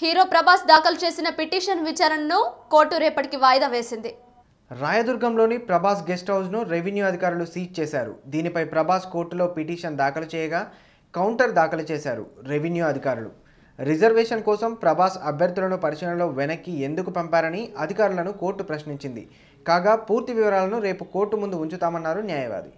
Hero Prabhas దాఖలు చేసిన petition విచారణను కోర్టు రేపటికి వాయిదా వేసింది. రాయదుర్గంలోని ప్రభాస్ గెస్ట్ హౌస్ను రెవెన్యూ అధికారులు సీజ్ చేశారు. దీనిపై ప్రభాస్ కోర్టులో పిటిషన్ దాఖలు చేయగా కౌంటర్ దాఖలు చేశారు రెవెన్యూ అధికారులు. రిజర్వేషన్ కోసం ప్రభాస్ అభ్యర్థులను పరిశీలనలో వెనక్కి ఎందుకు పంపారని అధికారులను కోర్టు ప్రశ్నించింది. కాగా పూర్తి వివరాలను రేపు కోర్టు ముందు ఉంచుతామన్నారు న్యాయవాది.